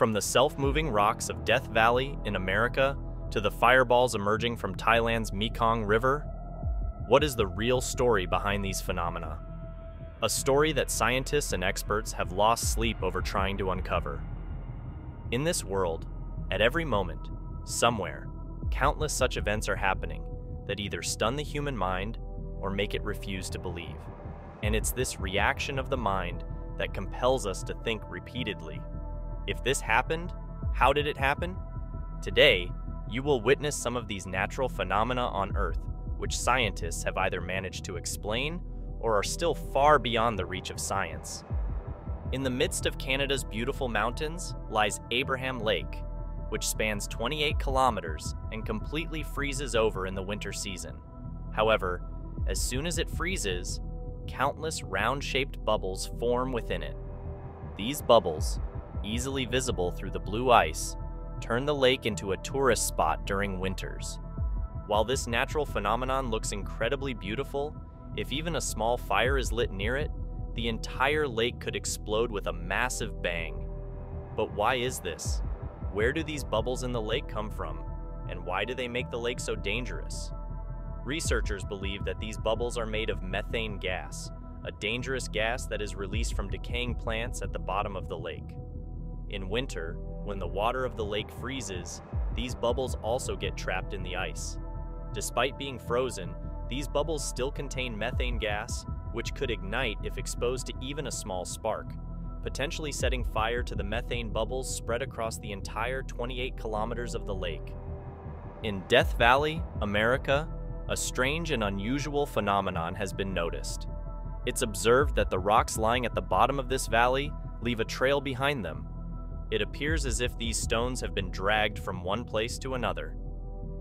From the self-moving rocks of Death Valley in America to the fireballs emerging from Thailand's Mekong River, what is the real story behind these phenomena? A story that scientists and experts have lost sleep over trying to uncover. In this world, at every moment, somewhere, countless such events are happening that either stun the human mind or make it refuse to believe. And it's this reaction of the mind that compels us to think repeatedly. If this happened, how did it happen? Today, you will witness some of these natural phenomena on Earth, which scientists have either managed to explain or are still far beyond the reach of science. In the midst of Canada's beautiful mountains lies Abraham Lake, which spans 28 kilometers and completely freezes over in the winter season. However, as soon as it freezes, countless round shaped bubbles form within it. These bubbles, easily visible through the blue ice, turn the lake into a tourist spot during winters. While this natural phenomenon looks incredibly beautiful, if even a small fire is lit near it, the entire lake could explode with a massive bang. But why is this? Where do these bubbles in the lake come from? And why do they make the lake so dangerous? Researchers believe that these bubbles are made of methane gas, a dangerous gas that is released from decaying plants at the bottom of the lake. In winter, when the water of the lake freezes, these bubbles also get trapped in the ice. Despite being frozen, these bubbles still contain methane gas, which could ignite if exposed to even a small spark, potentially setting fire to the methane bubbles spread across the entire 28 kilometers of the lake. In Death Valley, America, a strange and unusual phenomenon has been noticed. It's observed that the rocks lying at the bottom of this valley leave a trail behind them. It appears as if these stones have been dragged from one place to another.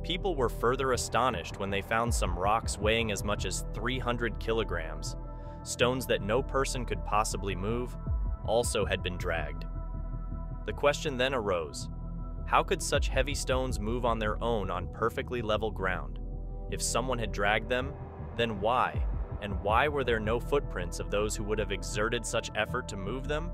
People were further astonished when they found some rocks weighing as much as 300 kilograms. Stones that no person could possibly move also had been dragged. The question then arose how could such heavy stones move on their own on perfectly level ground? If someone had dragged them, then why? And why were there no footprints of those who would have exerted such effort to move them?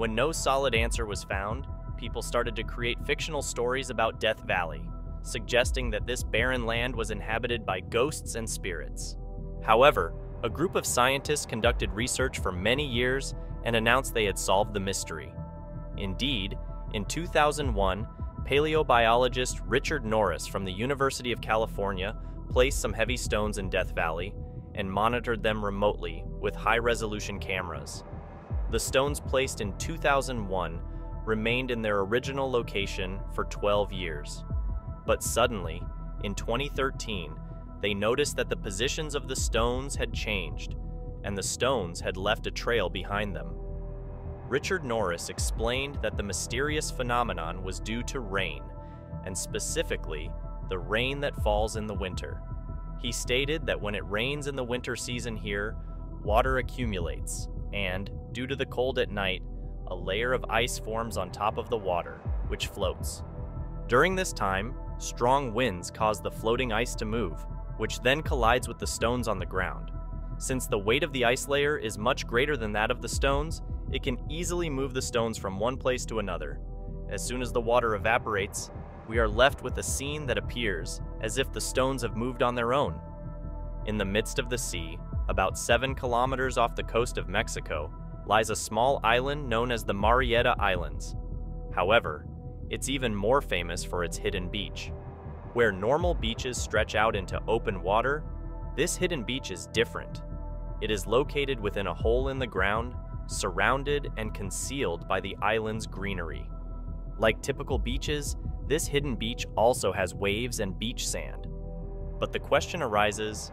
When no solid answer was found, people started to create fictional stories about Death Valley, suggesting that this barren land was inhabited by ghosts and spirits. However, a group of scientists conducted research for many years and announced they had solved the mystery. Indeed, in 2001, paleobiologist Richard Norris from the University of California placed some heavy stones in Death Valley and monitored them remotely with high resolution cameras. The stones placed in 2001 remained in their original location for 12 years. But suddenly, in 2013, they noticed that the positions of the stones had changed, and the stones had left a trail behind them. Richard Norris explained that the mysterious phenomenon was due to rain, and specifically, the rain that falls in the winter. He stated that when it rains in the winter season here, water accumulates, and, due to the cold at night, a layer of ice forms on top of the water, which floats. During this time, Strong winds cause the floating ice to move, which then collides with the stones on the ground. Since the weight of the ice layer is much greater than that of the stones, it can easily move the stones from one place to another. As soon as the water evaporates, we are left with a scene that appears as if the stones have moved on their own. In the midst of the sea, about 7 kilometers off the coast of Mexico, lies a small island known as the Marieta Islands. However, it's even more famous for its hidden beach. Where normal beaches stretch out into open water, this hidden beach is different. It is located within a hole in the ground, surrounded and concealed by the island's greenery. Like typical beaches, this hidden beach also has waves and beach sand. But the question arises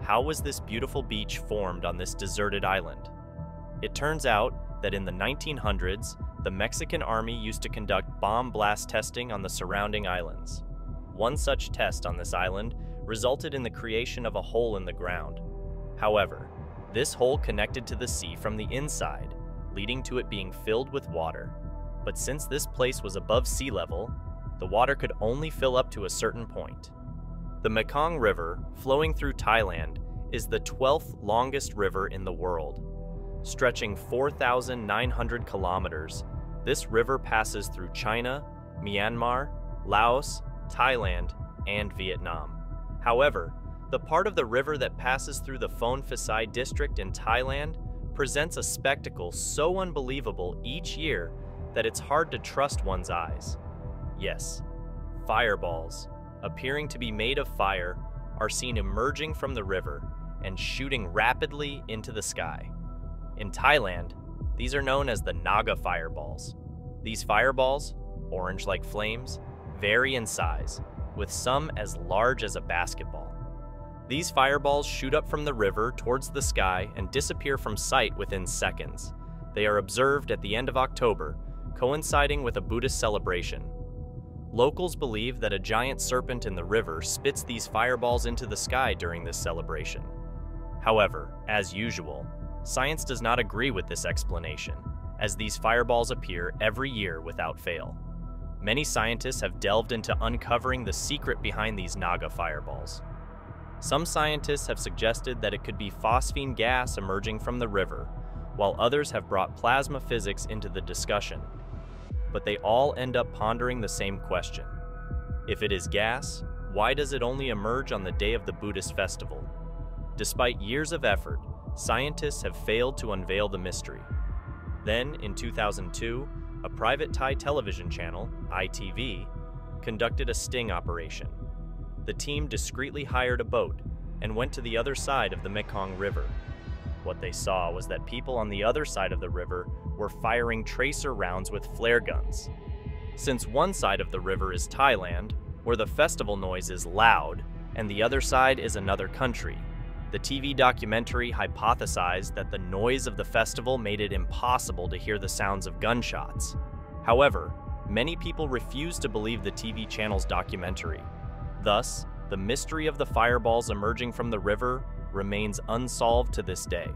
how was this beautiful beach formed on this deserted island? It turns out that in the 1900s, the Mexican army used to conduct bomb blast testing on the surrounding islands. One such test on this island resulted in the creation of a hole in the ground. However, this hole connected to the sea from the inside, leading to it being filled with water. But since this place was above sea level, the water could only fill up to a certain point. The Mekong River, flowing through Thailand, is the 12th longest river in the world. Stretching 4,900 kilometers, This river passes through China, Myanmar, Laos, Thailand, and Vietnam. However, the part of the river that passes through the Phon Phisai district in Thailand presents a spectacle so unbelievable each year that it's hard to trust one's eyes. Yes, fireballs, appearing to be made of fire, are seen emerging from the river and shooting rapidly into the sky. In Thailand, these are known as the Naga fireballs. These fireballs, orange like flames, vary in size, with some as large as a basketball. These fireballs shoot up from the river towards the sky and disappear from sight within seconds. They are observed at the end of October, coinciding with a Buddhist celebration. Locals believe that a giant serpent in the river spits these fireballs into the sky during this celebration. However, as usual, science does not agree with this explanation, as these fireballs appear every year without fail. Many scientists have delved into uncovering the secret behind these Naga fireballs. Some scientists have suggested that it could be phosphine gas emerging from the river, while others have brought plasma physics into the discussion. But they all end up pondering the same question. If it is gas, why does it only emerge on the day of the Buddhist festival? Despite years of effort, scientists have failed to unveil the mystery. Then, in 2002, a private Thai television channel, ITV, conducted a sting operation. The team discreetly hired a boat and went to the other side of the Mekong River. What they saw was that people on the other side of the river were firing tracer rounds with flare guns. Since one side of the river is Thailand, where the festival noise is loud, and the other side is another country, the TV documentary hypothesized that the noise of the festival made it impossible to hear the sounds of gunshots. However, many people refused to believe the TV channel's documentary. Thus, the mystery of the fireballs emerging from the river remains unsolved to this day.